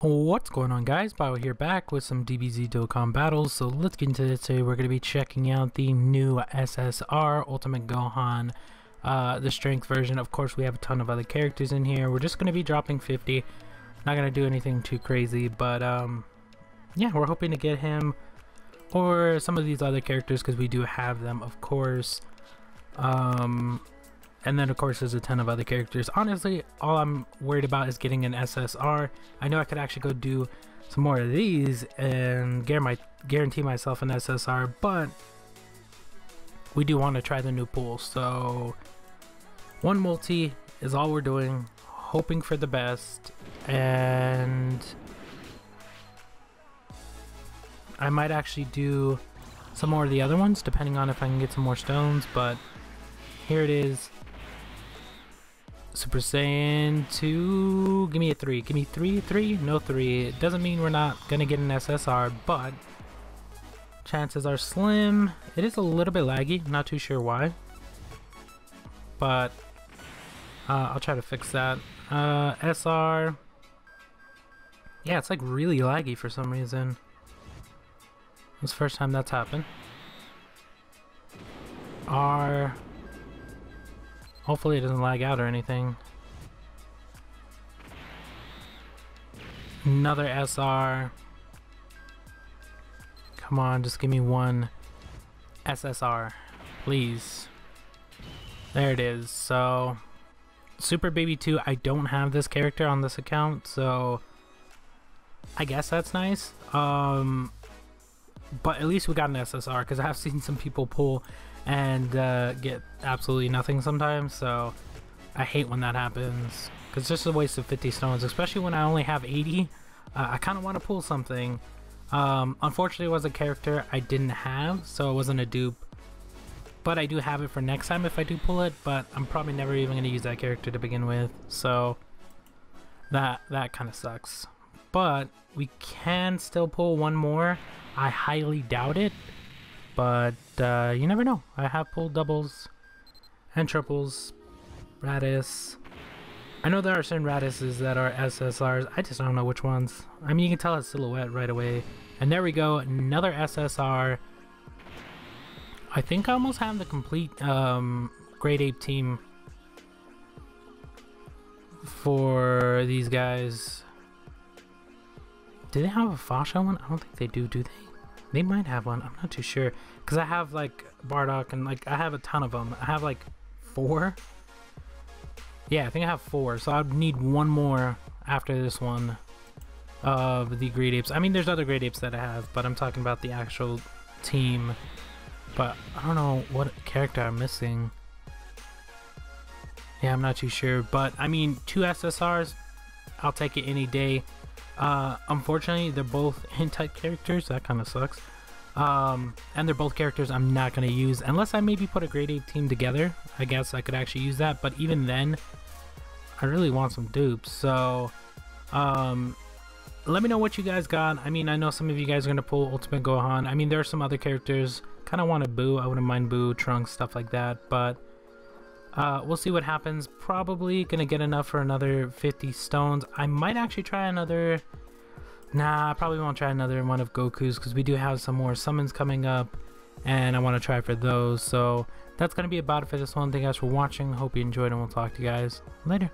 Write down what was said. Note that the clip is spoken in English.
What's going on guys, Bio here back with some DBZ Dokkan battles, so let's get into this today. We're going to be checking out the new SSR Ultimate Gohan, uh, the strength version. Of course we have a ton of other characters in here. We're just going to be dropping 50, not going to do anything too crazy, but um, yeah, we're hoping to get him or some of these other characters because we do have them of course. Um, and then of course there's a ton of other characters. Honestly, all I'm worried about is getting an SSR. I know I could actually go do some more of these and guarantee myself an SSR, but we do want to try the new pool. So one multi is all we're doing, hoping for the best, and I might actually do some more of the other ones depending on if I can get some more stones, but here it is. Super Saiyan 2, give me a 3. Give me 3, 3? No 3. It doesn't mean we're not going to get an SSR, but chances are slim. It is a little bit laggy, not too sure why. But uh, I'll try to fix that. Uh, SR, yeah, it's like really laggy for some reason. It's the first time that's happened. R, Hopefully it doesn't lag out or anything. Another SR. Come on, just give me one SSR, please. There it is. So, Super Baby 2, I don't have this character on this account, so I guess that's nice. Um, but at least we got an SSR because I have seen some people pull and uh, get absolutely nothing sometimes. So I hate when that happens because it's just a waste of 50 stones, especially when I only have 80. Uh, I kind of want to pull something. Um, unfortunately, it was a character I didn't have, so it wasn't a dupe. But I do have it for next time if I do pull it, but I'm probably never even going to use that character to begin with. So that that kind of sucks. But we can still pull one more. I highly doubt it but uh, you never know. I have pulled doubles and triples, Raditz. I know there are certain Raditzes that are SSRs. I just don't know which ones. I mean, you can tell his silhouette right away. And there we go, another SSR. I think I almost have the complete um, Great Ape team for these guys. Do they have a Fasha one? I don't think they do, do they? They might have one. I'm not too sure. Because I have like Bardock and like I have a ton of them. I have like four. Yeah, I think I have four. So I'd need one more after this one of the Great Apes. I mean, there's other Great Apes that I have, but I'm talking about the actual team. But I don't know what character I'm missing. Yeah, I'm not too sure. But I mean, two SSRs, I'll take it any day. Uh, unfortunately, they're both INT-type characters. That kind of sucks. Um, and they're both characters I'm not going to use unless I maybe put a Great Ape team together. I guess I could actually use that. But even then, I really want some dupes. So, um, let me know what you guys got. I mean, I know some of you guys are going to pull Ultimate Gohan. I mean, there are some other characters. Kind of want to Boo. I wouldn't mind Boo, Trunks, stuff like that. But uh, we'll see what happens. Probably gonna get enough for another 50 stones. I might actually try another... Nah, I probably won't try another one of Goku's because we do have some more summons coming up and I want to try for those. So that's going to be about it for this one. Thank you guys for watching. Hope you enjoyed and we'll talk to you guys later.